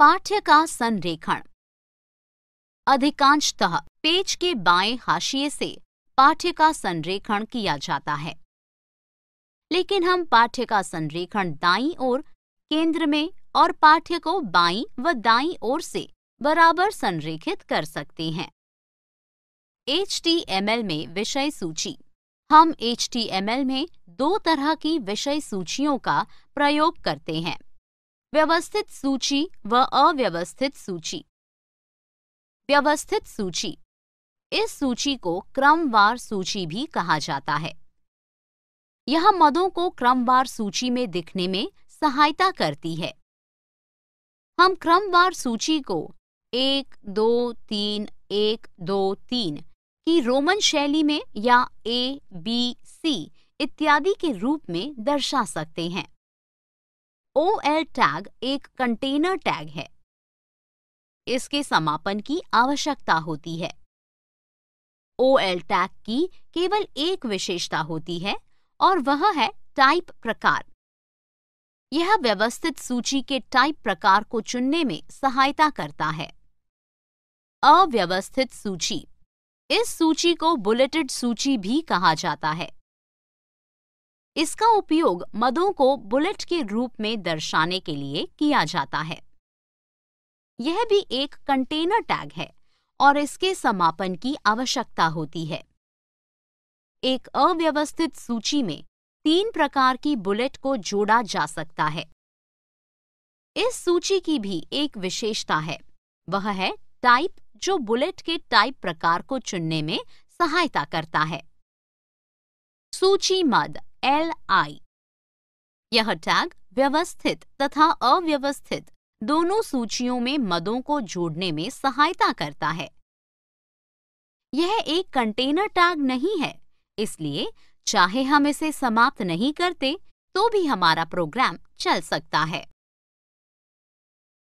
पाठ्य का संरेखण। अधिकांशतः पेज के बाएँ हाशिए से पाठ्य का संरेखण किया जाता है। लेकिन हम पाठ्य का संरेखण दाईं ओर, केंद्र में और पाठ्य को बाईं व दाईं ओर से बराबर संरेखित कर सकते हैं। HTML में विषय सूची। हम HTML में दो तरह की विषय सूचियों का प्रयोग करते हैं। व्यवस्थित सूची व अव्यवस्थित सूची। व्यवस्थित सूची। इस सूची को क्रमवार सूची भी कहा जाता है। यह मदों को क्रमवार सूची में दिखने में सहायता करती है। हम क्रमवार सूची को एक, दो, तीन, एक, दो, तीन की रोमन शैली में या ए, बी, सी इत्यादि के रूप में दर्शा सकते हैं। ओ एल टैग एक कंटेनर टैग है। इसके समापन की आवश्यकता होती है। ओ एल टैग की केवल एक विशेषता होती है और वह है टाइप प्रकार। यह व्यवस्थित सूची के टाइप प्रकार को चुनने में सहायता करता है। अव्यवस्थित सूची। इस सूची को बुलेटेड सूची भी कहा जाता है। इसका उपयोग मदों को बुलेट के रूप में दर्शाने के लिए किया जाता है। यह भी एक कंटेनर टैग है और इसके समापन की आवश्यकता होती है। एक अव्यवस्थित सूची में तीन प्रकार की बुलेट को जोड़ा जा सकता है। इस सूची की भी एक विशेषता है, वह है टाइप, जो बुलेट के टाइप प्रकार को चुनने में सहायता करता है। सूची मद एल आई यह टैग व्यवस्थित तथा अव्यवस्थित दोनों सूचियों में मदों को जोड़ने में सहायता करता है। यह एक कंटेनर टैग नहीं है, इसलिए चाहे हम इसे समाप्त नहीं करते तो भी हमारा प्रोग्राम चल सकता है।